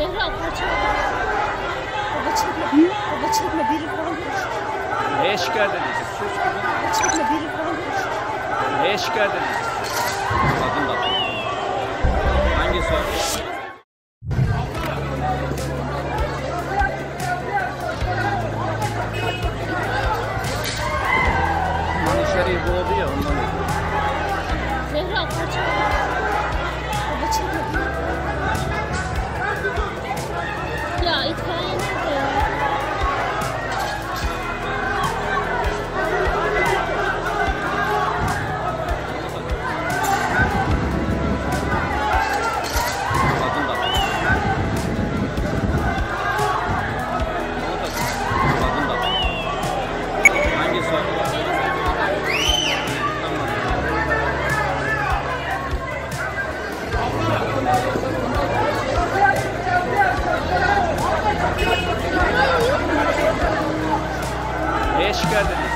Zehra kaçma. Baba çekme. Baba çekme biri falan görüştü. Neye şikayet edecek? Sus kızım. Baba çekme biri falan görüştü. Neye şikayet edecek? Bakın bak. Hangisi o? Aman içeriği boğdu ya ondan. Zehra kaçma. Baba Neye şikayet edecek?